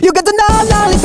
You get to know,